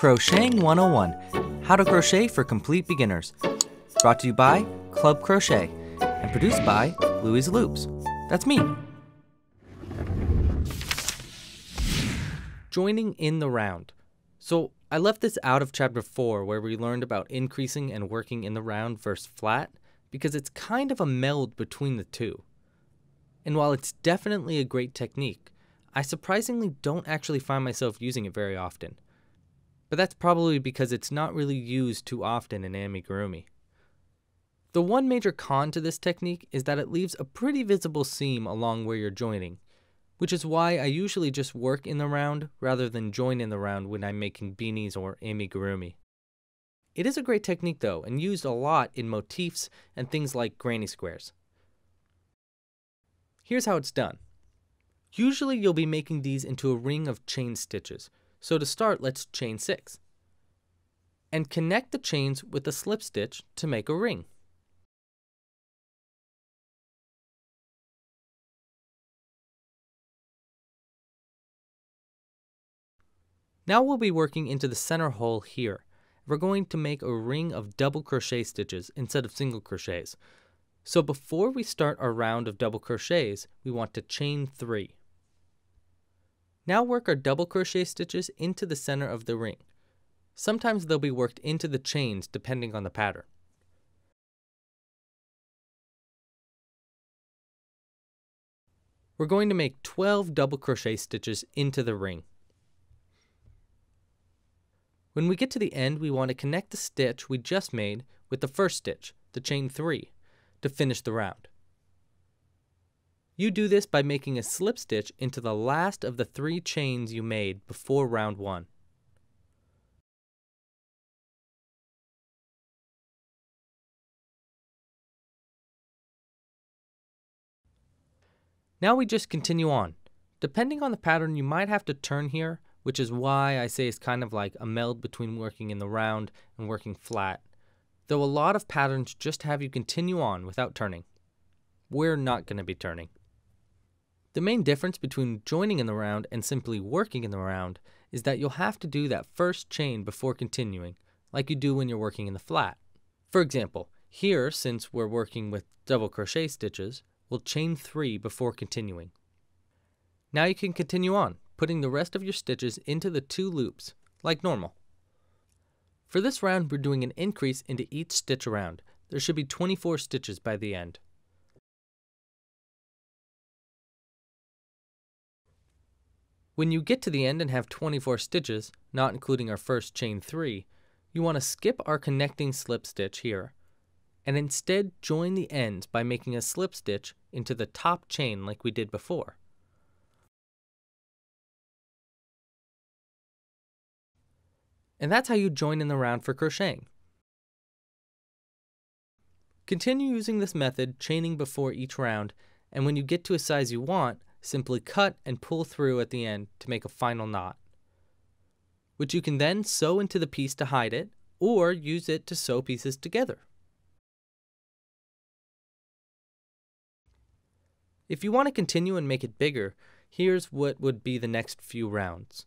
Crocheting 101 How to Crochet for Complete Beginners. Brought to you by Club Crochet and produced by Louie's Loops. That's me. Joining in the round. So I left this out of chapter 4 where we learned about increasing and working in the round versus flat because it's kind of a meld between the two. And while it's definitely a great technique, I surprisingly don't actually find myself using it very often. But that's probably because it's not really used too often in amigurumi. The one major con to this technique is that it leaves a pretty visible seam along where you're joining, which is why I usually just work in the round rather than join in the round when I'm making beanies or amigurumi. It is a great technique though, and used a lot in motifs and things like granny squares. Here's how it's done. Usually you'll be making these into a ring of chain stitches, so to start let's chain 6. And connect the chains with a slip stitch to make a ring. Now we'll be working into the center hole here. We're going to make a ring of double crochet stitches instead of single crochets. So before we start our round of double crochets, we want to chain 3. Now work our double crochet stitches into the center of the ring. Sometimes they'll be worked into the chains depending on the pattern. We're going to make 12 double crochet stitches into the ring. When we get to the end, we want to connect the stitch we just made with the first stitch, the chain 3, to finish the round. You do this by making a slip stitch into the last of the three chains you made before round 1. Now we just continue on. Depending on the pattern, you might have to turn here, which is why I say it's kind of like a meld between working in the round and working flat, though a lot of patterns just have you continue on without turning. We're not going to be turning. The main difference between joining in the round and simply working in the round is that you'll have to do that first chain before continuing, like you do when you're working in the flat. For example, here, since we're working with double crochet stitches, we'll chain 3 before continuing. Now you can continue on, putting the rest of your stitches into the two loops, like normal. For this round, we're doing an increase into each stitch around. There should be 24 stitches by the end. When you get to the end and have 24 stitches, not including our first chain 3, you want to skip our connecting slip stitch here, and instead join the ends by making a slip stitch into the top chain like we did before. And that's how you join in the round for crocheting. Continue using this method, chaining before each round, and when you get to a size you want, Simply cut and pull through at the end to make a final knot, which you can then sew into the piece to hide it, or use it to sew pieces together. If you want to continue and make it bigger, here's what would be the next few rounds.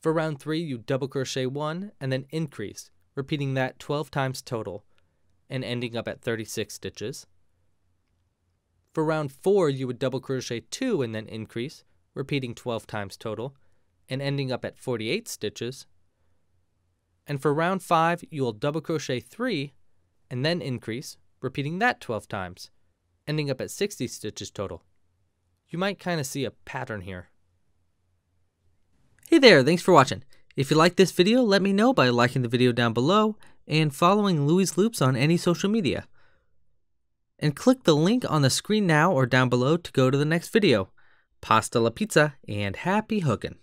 For round 3, you double crochet 1 and then increase, repeating that 12 times total, and ending up at 36 stitches. For round 4, you would double crochet 2 and then increase, repeating 12 times total, and ending up at 48 stitches. And for round 5, you will double crochet 3 and then increase, repeating that 12 times, ending up at 60 stitches total. You might kind of see a pattern here. Hey there, thanks for watching. If you like this video, let me know by liking the video down below and following Louie's Loops on any social media and click the link on the screen now or down below to go to the next video. Pasta la pizza and happy hooking!